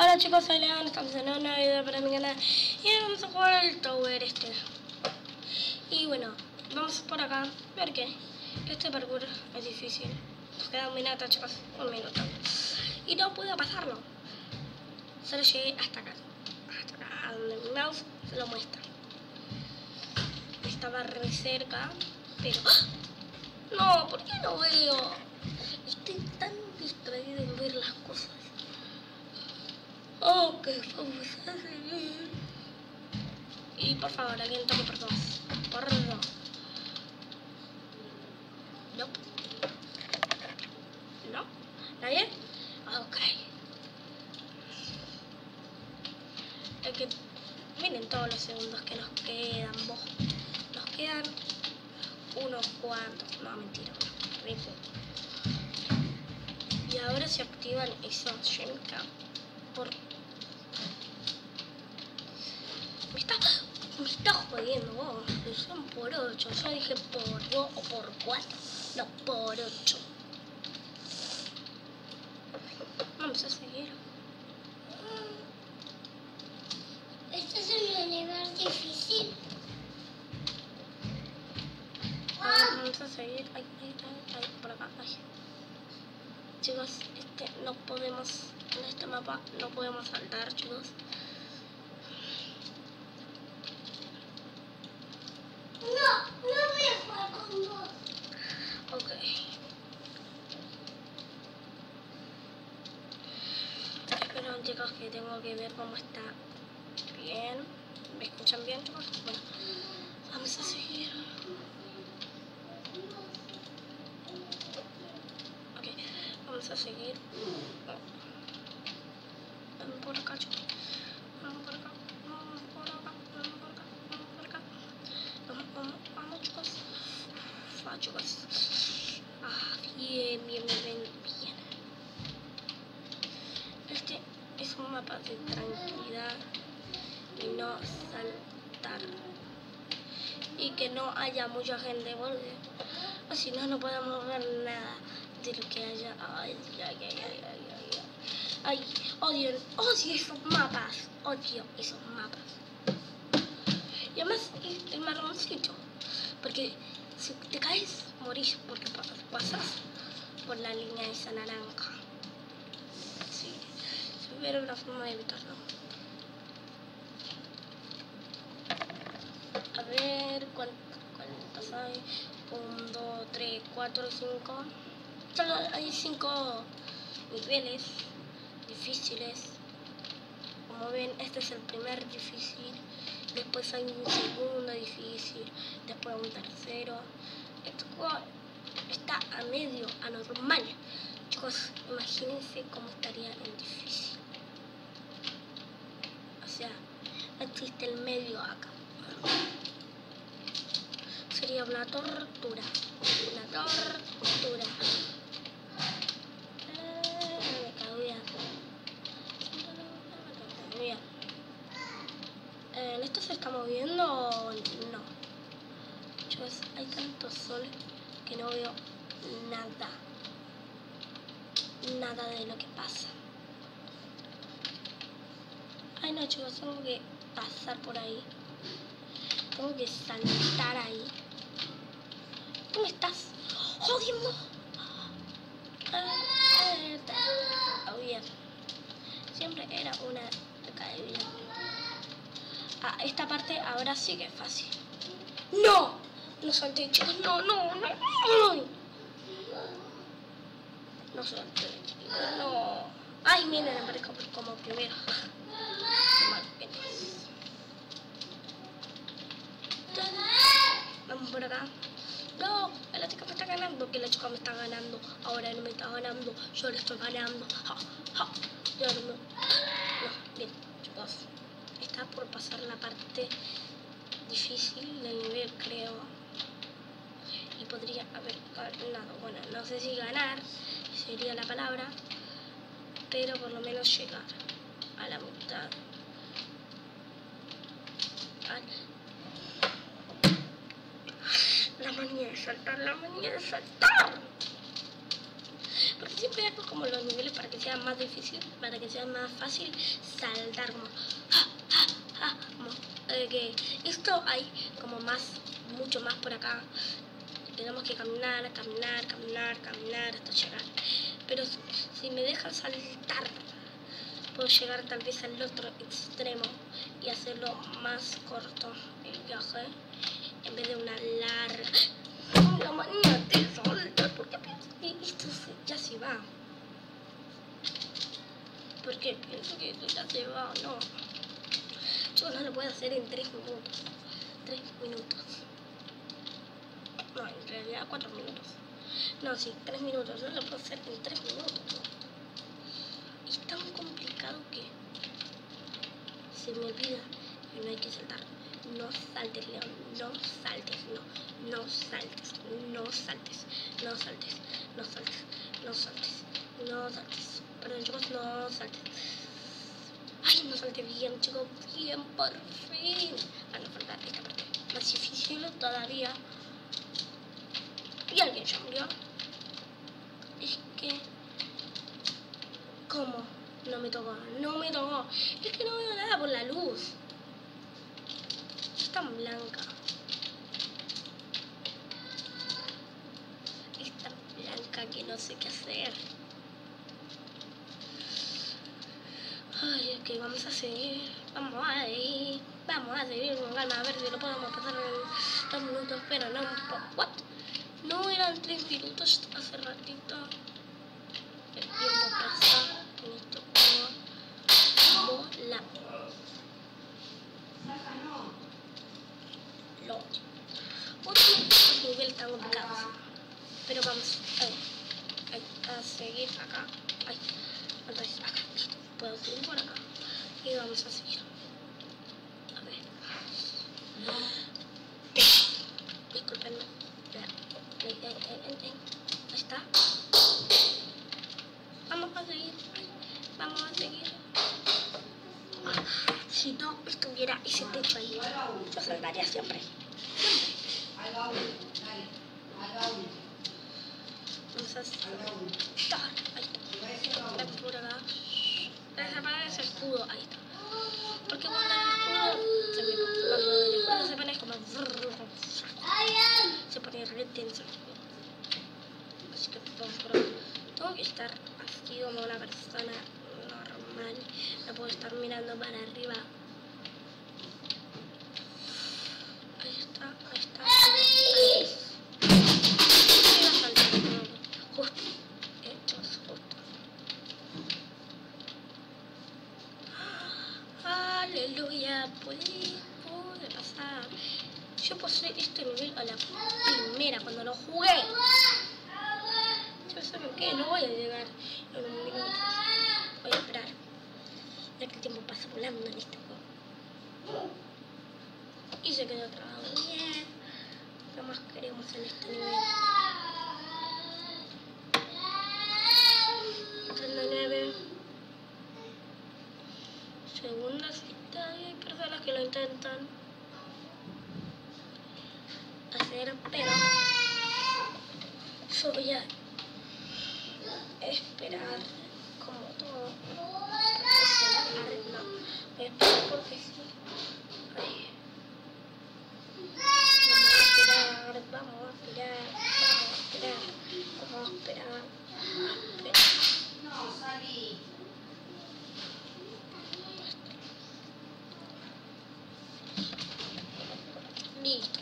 Hola chicos, soy León, estamos en una video para mi canal y hoy vamos a jugar el Tower este. Y bueno, vamos por acá, ver qué. Este parkour es difícil. Nos queda un minuto chicos, un minuto. Y no puedo pasarlo. Solo llegué hasta acá. Hasta acá, a donde mi mouse se lo muestra. Estaba re cerca, pero... ¡Ah! No, ¿por qué no veo? Estoy tan distraído en ver las cosas. Y por favor, alguien toque por dos. Por dos. No. ¿No? ¿Nadie? Ok. Es que miren todos los segundos que nos quedan, vos. Nos quedan unos cuantos. No, mentira. Rico. Y ahora se activan esos Shenka por... Me está, me está jodiendo vos. Son por 8. Yo dije por 2 o por 4. No, por 8. Vamos a seguir. Este es el nivel difícil. Vamos a seguir. Ay, ay, ay, ay, por acá. Ay. Chicos, este no podemos en este mapa no podemos saltar, chicos. No, no voy a jugar con vos. Ok. Esperen que tengo que ver cómo está bien. ¿Me escuchan bien chicos? Bueno, vamos a seguir. Ok, vamos a seguir. Vamos por acá chicos. Vamos por acá. Vamos por acá. Vamos por acá. Vamos por acá. Vamos, chicos. Chicos. Ah, bien, bien, bien, bien, bien. Este mapa de tranquilidad y no saltar. Y que no haya mucha gente porque si no, no podemos ver nada de lo que haya. Ay, ay, ay, ay, ay, ay. Ay, odio, odio esos mapas. Odio esos mapas. Y además el, marroncito. Porque si te caes, morís porque pa- pasas por la línea esa naranja. Hubiera una forma de evitarlo. A ver, ¿cuántos, cuántos hay? 1, 2, 3, 4, 5. Solo hay 5 niveles difíciles. Como ven, este es el primer difícil. Después hay un segundo difícil. Después un tercero. Este juego está a medio, anormal. Chicos, imagínense cómo estaría el difícil. Sea, existe el medio acá. Sería una tortura. Una tortura. Eh. Eh, ¿Esto se está moviendo o no? Chicos, hay tanto sol que no veo nada. Nada de lo que pasa. Ay no chicos, tengo que pasar por ahí. Tengo que saltar ahí. ¿Tú me estás jodiendo? Eh, está bien. Siempre era una caída. Ah, esta parte ahora sí que es fácil. ¡No! No salté, chicos. No, no, no. Ay. No salté, chicos. No. Ay, miren, me parezco como primero. Por. No, la chica me está ganando. Que la chica me está ganando. Ahora no me está ganando. Yo le estoy ganando. Ja, ja. Yo no. No, bien, chicos. Está por pasar la parte difícil del nivel, creo. Y podría haber ganado. Bueno, no sé si ganar sería la palabra. Pero por lo menos llegar a la mitad. Al- La manía de saltar, la manía de saltar. Porque siempre hago como los niveles para que sea más difícil, para que sea más fácil saltar como... eh, esto hay como más, mucho más por acá. Tenemos que caminar, caminar, caminar, caminar hasta llegar. Pero si, si me dejan saltar, puedo llegar tal vez al otro extremo y hacerlo más corto el viaje en vez de una larga. La manía de soltar, porque pienso que esto ya se va. Porque pienso que esto ya se va, no. Yo no lo puedo hacer en 3 minutos. 3 minutos. No, en realidad 4 minutos. No, sí, 3 minutos. Yo lo puedo hacer en 3 minutos. ¿no? Es tan complicado que se me olvida que no hay que saltar. No saltes, León. No saltes. No. No saltes. No saltes. No saltes. No saltes. No saltes. No saltes. Perdón, chicos, no saltes. Ay, no salté bien, chicos. Bien, por fin. Ah, no falta esta parte. Más difícil todavía. Y alguien ya murió. Es que... ¿Cómo? No me tocó, no me tocó. Es que no veo nada por la luz. Es tan blanca. Es tan blanca que no sé qué hacer. Ay, ok, vamos a seguir. Vamos a seguir. Vamos a seguir con calma. A ver si lo podemos pasar en dos minutos. Pero no, what? No eran tres minutos hace ratito. El tiempo pasa en esto como bola. Lo. Otro nivel tan complicado. Pero vamos a, seguir acá. Ay, entonces acá. Puedo seguir por acá. Y vamos a seguir. A ver. Disculpenme. Ya. Ahí, ahí, ahí, está. Vamos a seguir. Vamos a seguir. Si no estuviera ese techo ahí, yo saltaría siempre. Vamos a saltar. Ahí está. Vamos por acá. Desaparece el escudo. Ahí está. Porque cuando el escudo se, me, cuando el escudo se pone como se pone re tenso el escudo. Así que vamos por acá. Tengo que estar así como una persona normal. No puedo estar mirando para arriba. Ahí está, ahí está. Ahí es. Ahí va a saltar, no, Justo. Hechos, justo. Aleluya, pude, pude pasar. Yo pasé este nivel a la primera cuando lo jugué. Yo saben qué, no voy a llegar en un minuto. Voy a esperar. Ya que el tiempo pasa volando en este juego. Y se quedó trabado. Bien. ¿Qué más queremos en este nivel? 39. Segunda cita y hay personas que lo intentan hacer, pero yo voy a esperar como todo. Porque no, voy a esperar porque sí. Ay. Vamos a esperar, vamos a esperar, vamos a esperar, vamos a esperar. esperar. Listo.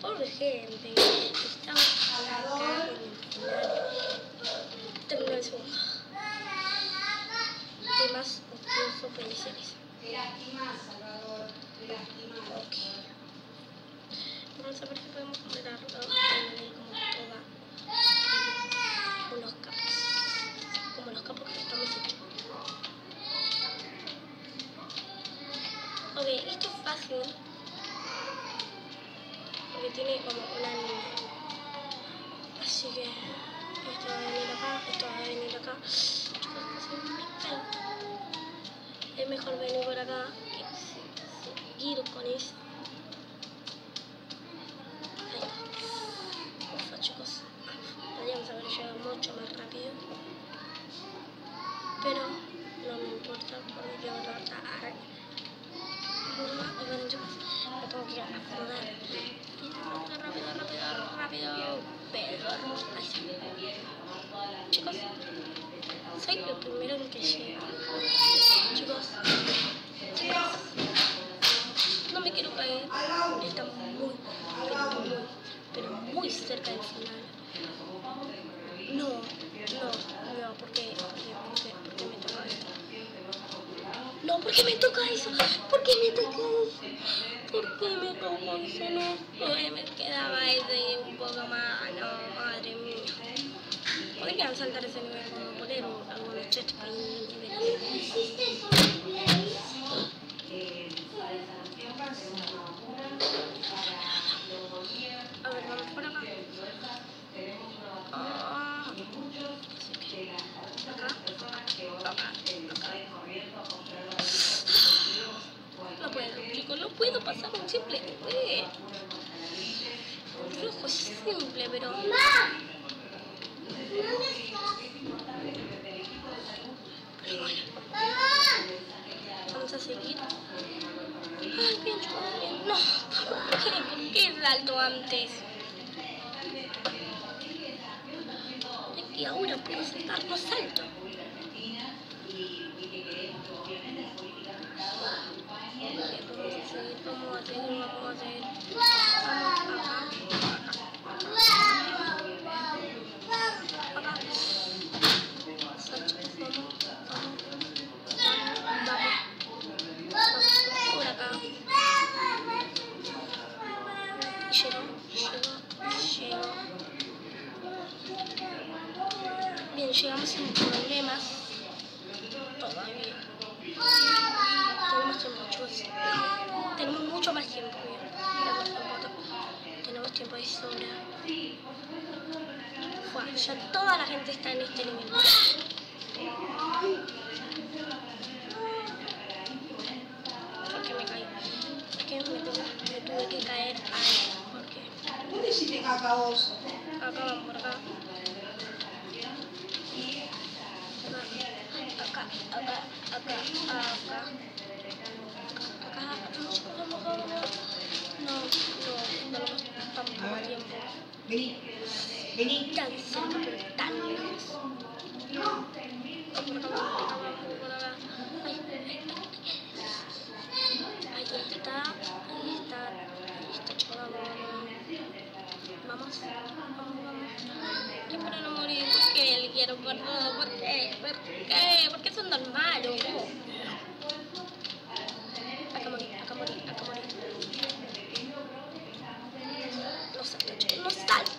Pobre gente, estamos acá en el final. Terminó el segundo. ¿Qué más os pienso pensar? Te lastimas, Salvador, te lastimas. Ok. Vamos a ver si podemos completarlo como toda. Como los capos. Como los capos que estamos hechos. Ok, esto es fácil. Porque tiene como una línea. Así que esto va a venir acá, esto va a venir acá. Es mejor venir por acá que se- seguir con eso. Ahí está. Ufa, chicos. Podríamos haber llega mucho más rápido. Pero no me importa porque yo no me tengo que ir a acomodar. Rápido, rápido, rápido, rápido. Pero, así. Chicos, soy lo primero en que llega. Chicos, chicos, no me quiero caer. Está muy, pero muy, pero muy cerca del final. No, no, no, porque, porque, porque, porque me toca esto. No, porque me toca eso. porque me toca eso? ¿Por qué me toca eso? No, Ay, me quedaba ese un poco más. No, madre mía. Podrían saltar ese nivel como poner algunos checkpoints ¿Hiciste eso? ¿Le hizo? No. ¿Por qué salto antes? Y ahora puedo saltar, no salto. Vamos a seguir, vamos Fua, ya toda la gente está en este nivel. Porque me caí. Porque me, tuve, me tuve que caer ahí. Porque ¿Dónde hiciste cacaoso? acá vamos por acá. Acá, acá, acá, acá, acá. Acá, vamos, vamos, vamos. No, no, no tenemos tan poco tiempo. Vení, vení. Pero tan está, ahí está, ahí está, vamos, vamos. Vamos. Yo para no morir, ¿por qué le quiero por todo? ¿Por qué? ¿Por qué? ¿Por qué son tan start